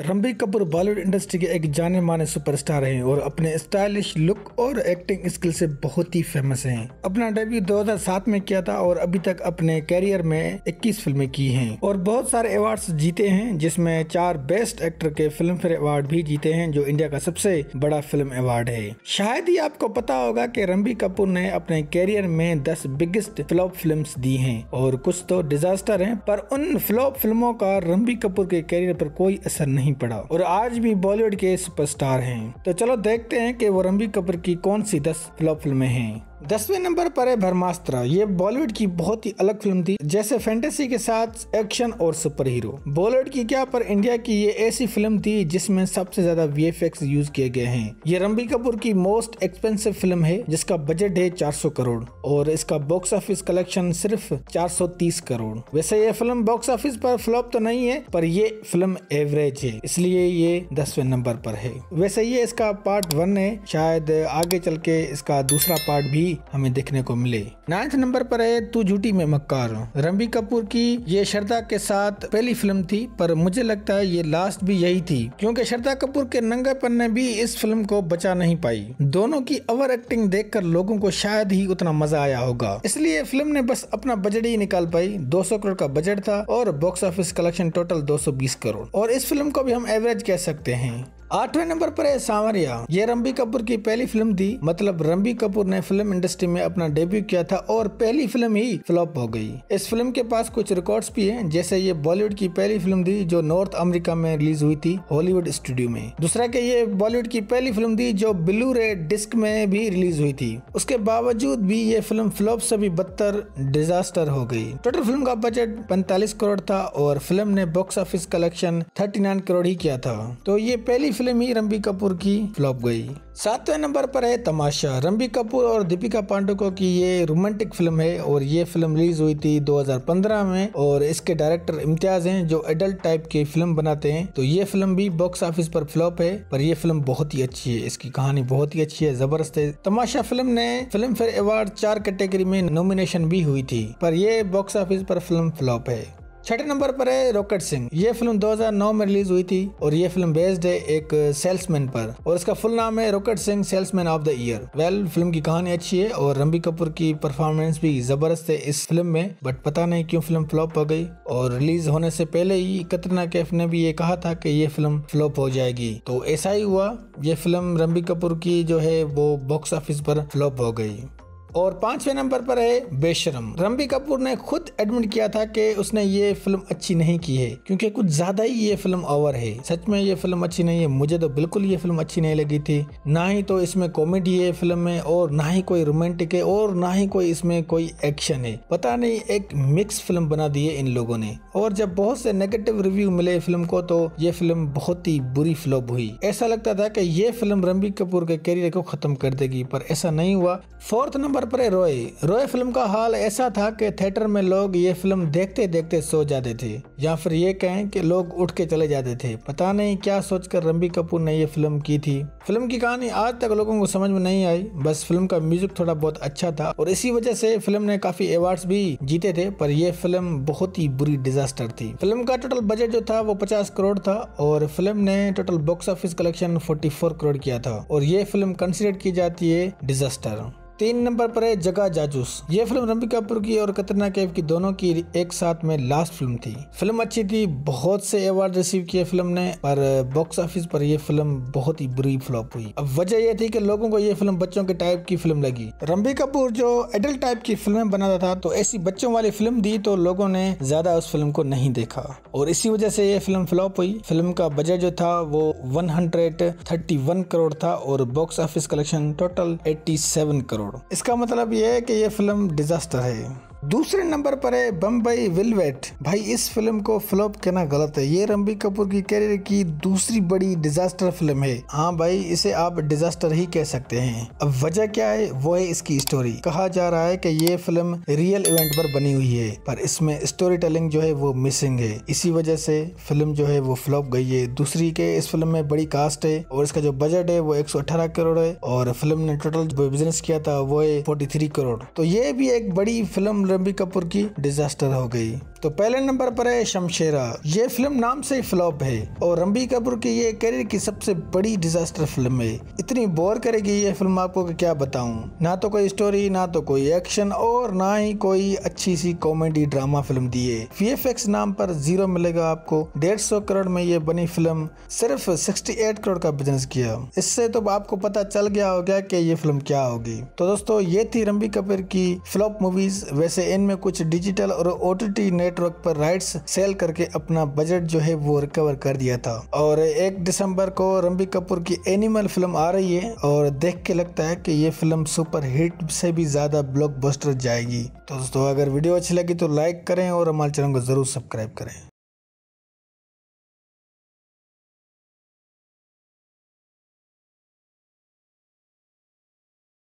Ranbir Kapoor Bollywood industry के एक जाने माने सुपरस्टार हैं और अपने स्टाइलिश लुक और एक्टिंग स्किल से बहुत ही फ़ेमस हैं। अपना डेब्यू 2007 में किया था और अभी तक अपने कैरियर में 21 फ़िल्में की हैं। और बहुत सारे अवार्ड्स जीते हैं, जिसमें चार बेस्ट एक्टर के फ़िल्म फेयर अवार्ड भी जीते हैं, जो इंडिया का सबसे बड़ा फ़िल्म अवार्ड है। शायद ही आपको पता होगा की रणबीर कपूर ने अपने कैरियर में दस बिगेस्ट फ्लॉप फ़िल्म दी है। और कुछ तो डिजास्टर है, पर उन फ्लॉप फ़िल्मों का रणबीर कपूर के कैरियर पर कोई असर नहीं। नहीं पड़ा। और आज भी बॉलीवुड के सुपरस्टार हैं। तो चलो देखते हैं कि वो रणबीर कपूर की कौन सी दस फ्लॉप फ़िल्में हैं। दसवें नंबर पर है ब्रह्मास्त्र। ये बॉलीवुड की बहुत ही अलग फ़िल्म थी, जैसे फैंटेसी के साथ एक्शन और सुपर हीरो बॉलीवुड की क्या पर इंडिया की ये ऐसी फ़िल्म थी जिसमें सबसे ज़्यादा वीएफएक्स यूज़ किए गए हैं। ये रणबीर कपूर की मोस्ट एक्सपेंसिव फ़िल्म है, जिसका बजट है 400 करोड़, और इसका बॉक्स ऑफ़िस कलेक्शन सिर्फ़ 430 करोड़। वैसे ये फ़िल्म बॉक्स ऑफ़िस पर फ्लॉप तो नहीं है, पर ये फ़िल्म एवरेज है, इसलिए ये दसवें नंबर पर है। वैसे ये इसका पार्ट वन है, शायद आगे चल के इसका दूसरा पार्ट भी हमें देखने को मिले। नाइन्थ नंबर पर है तू झूठी में मक्कार। रणबीर कपूर की ये श्रद्धा के साथ पहली फ़िल्म थी, पर मुझे लगता है ये लास्ट भी यही थी, क्योंकि श्रद्धा कपूर के नंगेपन ने भी इस फ़िल्म को बचा नहीं पाई। दोनों की ओवर एक्टिंग देखकर लोगों को शायद ही उतना मज़ा आया होगा। इसलिए फ़िल्म ने बस अपना बजट ही निकाल पाई। 200 करोड़ का बजट था और box office collection total 220 crore. और इस फ़िल्म को भी हम एवरेज कह सकते हैं। आठवें नंबर पर है सांवरिया। ये रणबीर कपूर की पहली फ़िल्म थी। मतलब रणबीर कपूर ने फ़िल्म इंडस्ट्री में अपना डेब्यू किया था और पहली फ़िल्म ही फ्लॉप हो गई। इस फ़िल्म के पास कुछ रिकॉर्ड्स भी हैं, जैसे ये बॉलीवुड की पहली फ़िल्म थी जो नॉर्थ अमेरिका में रिलीज़ हुई थी, हॉलीवुड स्टूडियो में। दूसरा के ये बॉलीवुड की पहली फ़िल्म थी जो ब्लू रे डिस्क में भी रिलीज़ हुई थी। उसके बावजूद भी ये फ़िल्म फ्लॉप से भी बदतर डिजास्टर हो गई। टोटल फ़िल्म का बजट पैंतालीस करोड़ था और फ़िल्म ने box office collection thirty crore ही किया था। तो ये पहली फ़िल्म ही रणबीर कपूर की फ्लॉप गई। सातवें नंबर पर है तमाशा। रणबीर कपूर और दीपिका पांडुको की ये रोमांटिक फ़िल्म है और ये फ़िल्म रिलीज़ हुई थी 2015 में और इसके डायरेक्टर इम्तियाज़ हैं जो एडल्ट टाइप की फ़िल्म बनाते हैं। तो ये फ़िल्म भी बॉक्स ऑफ़िस पर फ्लॉप है, पर ये फ़िल्म बहुत ही अच्छी है। इसकी कहानी बहुत ही अच्छी है, ज़बरदस्त है। तमाशा फ़िल्म ने फ़िल्म फेयर अवार्ड चार कैटेगरी में नॉमिनेशन भी हुई थी, पर यह बॉक्स ऑफ़िस पर फ़िल्म फ्लॉप है। छठे नंबर पर है रॉकेट सिंह। ये फ़िल्म 2009 में रिलीज़ हुई थी और ये फ़िल्म बेस्ड है एक सेल्समैन पर और इसका फुल नाम है Rocket Singh, salesman of the year. Well, film की कहानी अच्छी है और रणबीर कपूर की परफॉर्मेंस भी ज़बरदस्त है इस फ़िल्म में, बट पता नहीं क्यों फ़िल्म फ्लॉप हो गई और रिलीज़ होने से पहले ही कतरना कैफ ने भी ये कहा था कि ये फ़िल्म फ्लॉप हो जाएगी। तो ऐसा ही हुआ, ये फ़िल्म रणबीर कपूर की जो है वो बॉक्स ऑफ़िस पर फ्लॉप हो गई। और पाँचवें नंबर पर है बेशरम। रणबीर कपूर ने खुद एडमिट किया था कि उसने ये फ़िल्म अच्छी नहीं की है, क्योंकि कुछ ज़्यादा ही ये फ़िल्म ओवर है। सच में ये फ़िल्म अच्छी नहीं है, मुझे तो बिल्कुल ये फ़िल्म अच्छी नहीं लगी थी। ना ही तो इसमें कॉमेडी है फ़िल्म में, और ना ही कोई रोमांटिक है, और ना ही कोई इसमें कोई एक्शन है। पता नहीं, एक मिक्स फ़िल्म बना दी है इन लोगों ने। और जब बहुत से नेगेटिव रिव्यू मिले फ़िल्म को तो ये फ़िल्म बहुत ही बुरी फ्लॉप हुई। ऐसा लगता था कि ये फ़िल्म रणबीर कपूर के करियर को खत्म कर देगी, पर ऐसा नहीं हुआ। फोर्थ नंबर नंबर पर रोय रोय फ़िल्म का हाल ऐसा था कि थिएटर में लोग ये फ़िल्म देखते देखते सो जाते थे, या फिर ये कहें कि लोग उठ के चले जाते थे। पता नहीं क्या सोचकर रणबीर कपूर ने ये फ़िल्म की थी। फ़िल्म की कहानी आज तक लोगों को समझ में नहीं आई, बस फ़िल्म का म्यूज़िक थोड़ा बहुत अच्छा था, और इसी वजह से फ़िल्म ने काफ़ी अवार्ड भी जीते थे, पर यह फ़िल्म बहुत ही बुरी डिजास्टर थी। फ़िल्म का टोटल बजट जो था वो पचास करोड़ था, और फ़िल्म ने total box office collection forty crore किया था, और ये फ़िल्म कंसिडर की जाती है डिजास्टर तीन नंबर पर है जगह जाजूस। ये फ़िल्म रणबीर कपूर की और कतरना कैफ की दोनों की एक साथ में लास्ट फ़िल्म थी। फ़िल्म अच्छी थी, बहुत से अवार्ड रिसीव किए फ़िल्म ने, पर बॉक्स ऑफ़िस पर यह फ़िल्म बहुत ही बुरी फ्लॉप हुई। अब वजह यह थी कि लोगों को ये फ़िल्म बच्चों के टाइप की फ़िल्म लगी। रणबीर कपूर जो एडल्ट टाइप की फ़िल्में बनाता था तो ऐसी बच्चों वाली फ़िल्म दी तो लोगों ने ज़्यादा उस फ़िल्म को नहीं देखा। और इसी वजह से ये फ़िल्म फ्लॉप हुई। फ़िल्म का बजट जो था, वो वन करोड़ था और box office collection total eighty crore crore. इसका मतलब ये है कि ये फ़िल्म डिजास्टर है। दूसरे नंबर पर है बम्बई विलवेट। भाई, इस फ़िल्म को फ्लॉप कहना गलत है। ये रणबीर कपूर की कैरियर की दूसरी बड़ी डिजास्टर फ़िल्म है। हाँ भाई, इसे आप डिजास्टर ही कह सकते हैं। अब वजह क्या है? वो है इसकी स्टोरी कहा जा रहा है कि ये फ़िल्म रियल इवेंट पर बनी हुई है, पर इसमें स्टोरी टेलिंग जो है वो मिसिंग है। इसी वजह से फ़िल्म जो है वो फ्लॉप गई है। दूसरी के इस फ़िल्म में बड़ी कास्ट है, और इसका जो बजट है वो एक सौ अठारह करोड़ है, और फ़िल्म ने टोटल जो बिज़नेस किया था वो है फोर्टी करोड़। तो ये भी एक बड़ी फ़िल्म रणबीर कपूर की डिजास्टर हो गई। तो पहले नंबर पर है शमशेरा। ये फ़िल्म नाम से ही फ्लॉप है और रणबीर कपूर की ये करियर की सबसे बड़ी डिजास्टर फ़िल्म है। इतनी बोर करेगी ये फ़िल्म आपको क्या बताऊँ? ना तो कोई स्टोरी ना तो कोई एक्शन और ना ही कोई अच्छी सी कॉमेडी ड्रामा फ़िल्म दी है। वी नाम पर ज़ीरो मिलेगा आपको। डेढ़ सौ करोड़ में ये बनी फ़िल्म। सिर्फ़ सिक्सटी एट करोड़ का बिज़नेस किया। इससे तो आपको पता चल गया होगा कि ये फ़िल्म क्या होगी। तो दोस्तों, ये थी रणबीर कपूर की फ्लॉप मूवीज़ वैसे इनमें कुछ डिजिटल और ओ नेटवर्क पर राइट्स सेल करके अपना बजट जो है वो रिकवर कर दिया था। और एक दिसंबर को रणबीर कपूर की एनिमल फ़िल्म आ रही है और देख के लगता है कि ये फ़िल्म सुपर हिट से भी ज़्यादा ब्लॉकबस्टर जाएगी। तो दोस्तों, अगर वीडियो अच्छी लगी तो लाइक करें और हमारे चैनल को ज़रूर सब्सक्राइब करें।